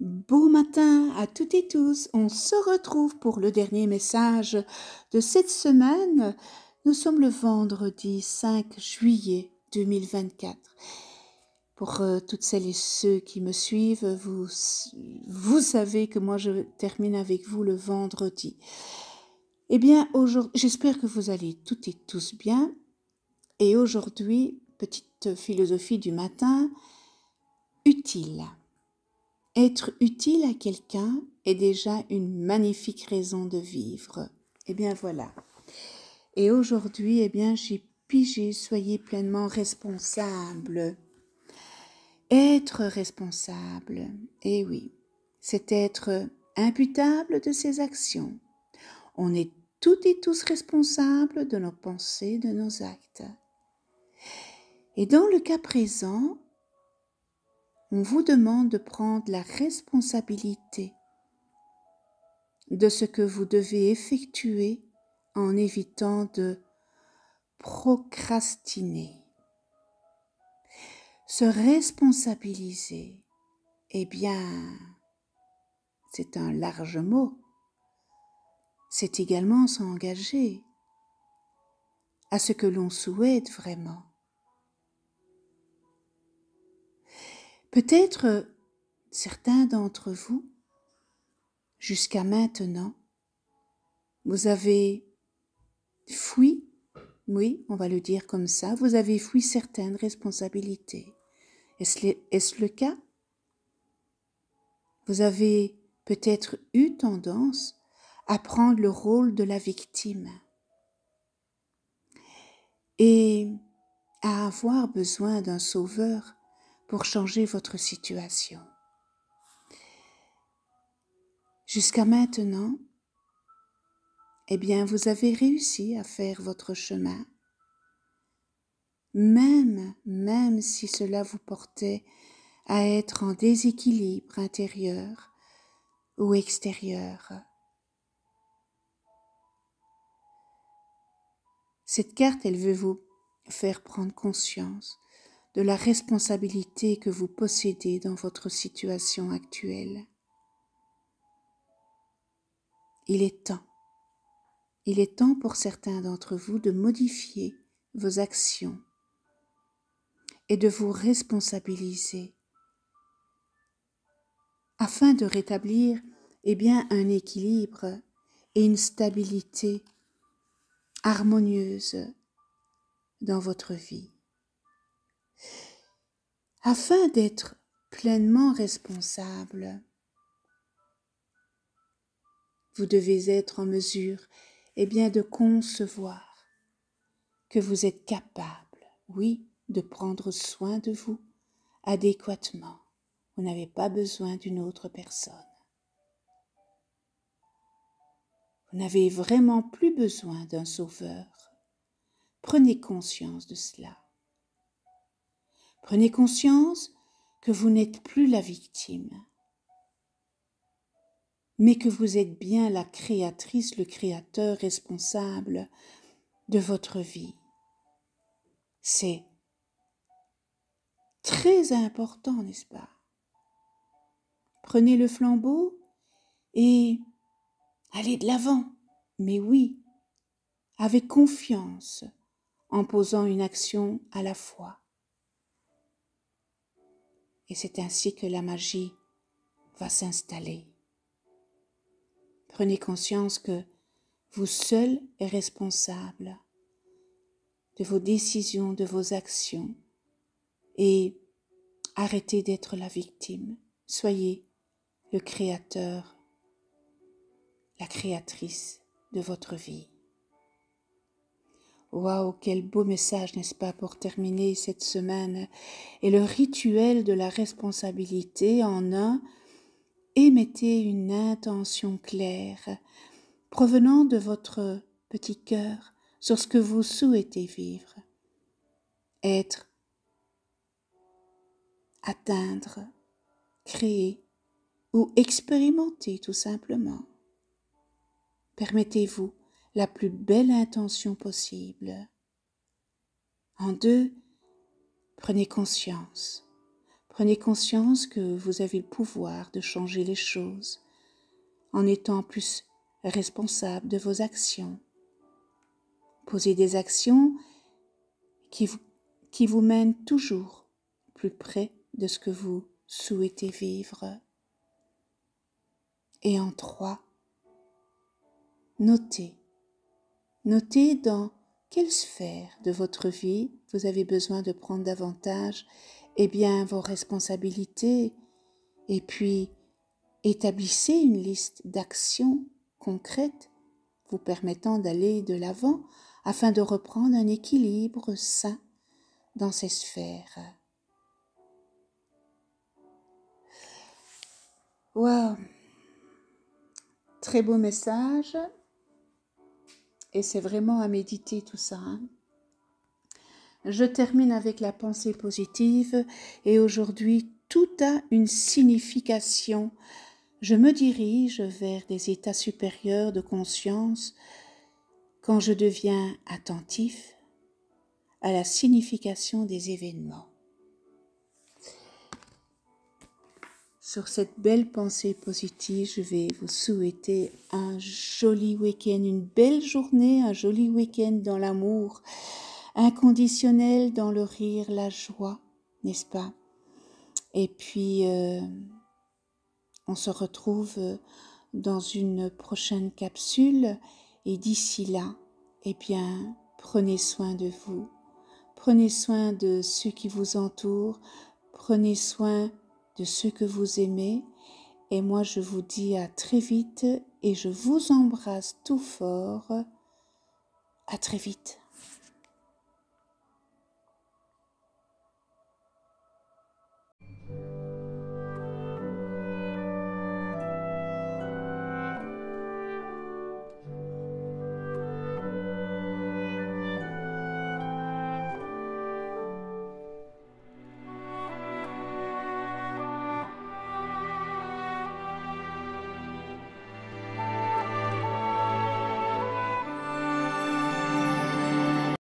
Beau matin à toutes et tous. On se retrouve pour le dernier message de cette semaine. Nous sommes le vendredi 5 juillet 2024. Pour euh, toutes celles et ceux qui me suivent, vous, vous savez que moi je termine avec vous le vendredi. Eh bien, j'espère que vous allez toutes et tous bien. Et aujourd'hui, petite philosophie du matin, utile. Être utile à quelqu'un est déjà une magnifique raison de vivre. Eh bien voilà. Et aujourd'hui, eh bien, j'ai pigé, soyez pleinement responsable. Être responsable, eh oui, c'est être imputable de ses actions. On est toutes et tous responsables de nos pensées, de nos actes. Et dans le cas présent, on vous demande de prendre la responsabilité de ce que vous devez effectuer en évitant de procrastiner. Se responsabiliser, eh bien, c'est un large mot. C'est également s'engager à ce que l'on souhaite vraiment. Peut-être certains d'entre vous, jusqu'à maintenant, vous avez fui, oui, on va le dire comme ça, vous avez fui certaines responsabilités. Est-ce le, cas? Vous avez peut-être eu tendance à prendre le rôle de la victime et à avoir besoin d'un sauveur pour changer votre situation. Jusqu'à maintenant, eh bien, vous avez réussi à faire votre chemin, même, même si cela vous portait à être en déséquilibre intérieur ou extérieur. Cette carte, elle veut vous faire prendre conscience de la responsabilité que vous possédez dans votre situation actuelle. Il est temps, il est temps pour certains d'entre vous de modifier vos actions et de vous responsabiliser afin de rétablir eh un équilibre et une stabilité harmonieuse dans votre vie. Afin d'être pleinement responsable, vous devez être en mesure eh bien, de concevoir que vous êtes capable, oui, de prendre soin de vous adéquatement. Vous n'avez pas besoin d'une autre personne. Vous n'avez vraiment plus besoin d'un sauveur. Prenez conscience de cela. Prenez conscience que vous n'êtes plus la victime, mais que vous êtes bien la créatrice, le créateur responsable de votre vie. C'est très important, n'est-ce pas? Prenez le flambeau et allez de l'avant, mais oui, avec confiance, en posant une action à la fois. Et c'est ainsi que la magie va s'installer. Prenez conscience que vous seul êtes responsable de vos décisions, de vos actions, et arrêtez d'être la victime. Soyez le créateur, la créatrice de votre vie. Waouh, quel beau message, n'est-ce pas, pour terminer cette semaine. Et le rituel de la responsabilité en un, émettez une intention claire provenant de votre petit cœur sur ce que vous souhaitez vivre, être, atteindre, créer ou expérimenter tout simplement. Permettez-vous la plus belle intention possible. En deux, prenez conscience. Prenez conscience que vous avez le pouvoir de changer les choses en étant plus responsable de vos actions. Posez des actions qui vous, qui vous mènent toujours plus près de ce que vous souhaitez vivre. Et en trois, notez. Notez dans quelle sphère de votre vie vous avez besoin de prendre davantage eh bien, vos responsabilités et puis établissez une liste d'actions concrètes vous permettant d'aller de l'avant afin de reprendre un équilibre sain dans ces sphères. Wow. Très beau message. Et c'est vraiment à méditer tout ça. Hein. Je termine avec la pensée positive et aujourd'hui tout a une signification. Je me dirige vers des états supérieurs de conscience quand je deviens attentif à la signification des événements. Sur cette belle pensée positive, je vais vous souhaiter un joli week-end, une belle journée, un joli week-end dans l'amour, inconditionnel dans le rire, la joie, n'est-ce pas? Et puis, euh, on se retrouve euh, dans une prochaine capsule. Et d'ici là, eh bien, prenez soin de vous, prenez soin de ceux qui vous entourent, prenez soin de ceux que vous aimez. Et moi, je vous dis à très vite et je vous embrasse tout fort. À très vite.